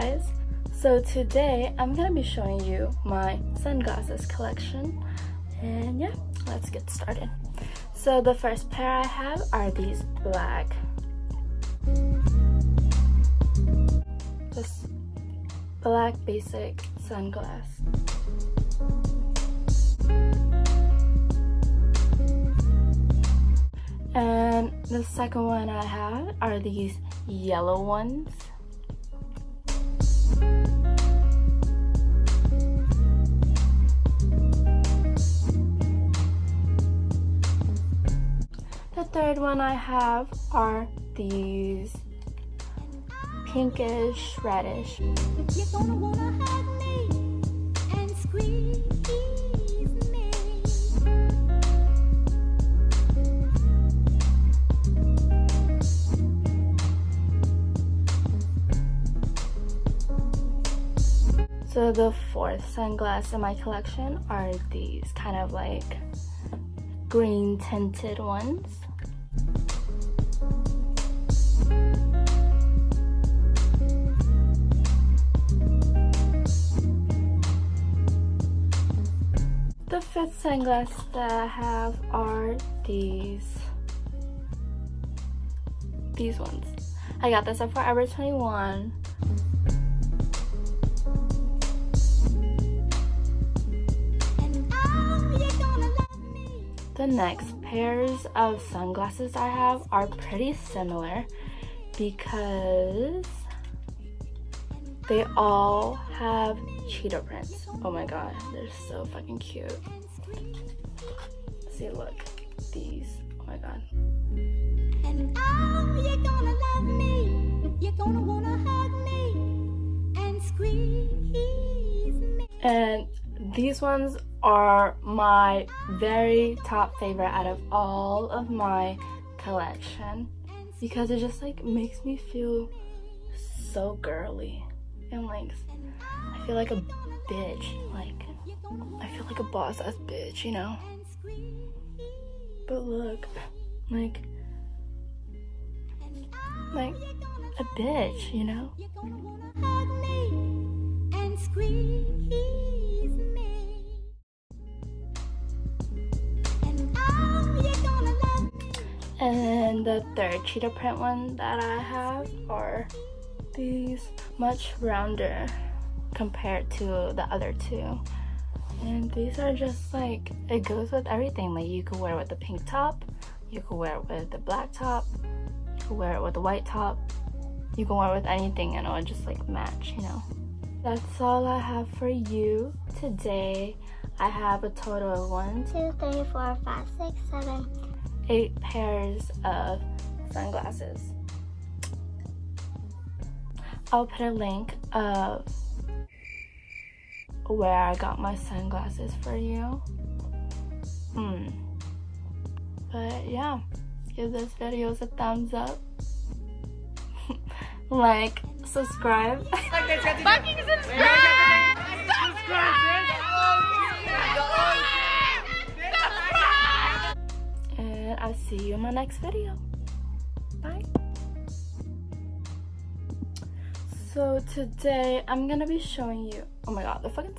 guys! So today I'm gonna be showing you my sunglasses collection and yeah, let's get started. So the first pair I have are these black this black basic sunglass. And the second one I have are these yellow ones. The third one I have are these pinkish reddish. So the fourth sunglass in my collection are these kind of like green tinted ones. The fifth sunglass that I have are these these ones. I got this at Forever 21 The next pairs of sunglasses I have are pretty similar because they all have cheetah prints. Oh my god, they're so fucking cute. See, look, these. Oh my god. And oh, you're gonna love me. You're gonna wanna hug me and squeeze me. And these ones are my very top favorite out of all of my collection because it just like makes me feel so girly and like I feel like a bitch like I feel like a boss ass bitch you know? But look like like a bitch you know And the third cheetah print one that I have are these much rounder compared to the other two. And these are just like, it goes with everything. Like you could wear it with the pink top, you could wear it with the black top, you could wear it with the white top, you can wear it with anything and it'll just like match, you know. That's all I have for you today. I have a total of one, two, three, four, five, six, seven, eight pairs of sunglasses. I'll put a link of where I got my sunglasses for you. Hmm. But yeah, give this video a thumbs up. like, subscribe. Fucking subscribe! And see you in my next video. Bye. So today I'm gonna be showing you, oh my god, the fucking.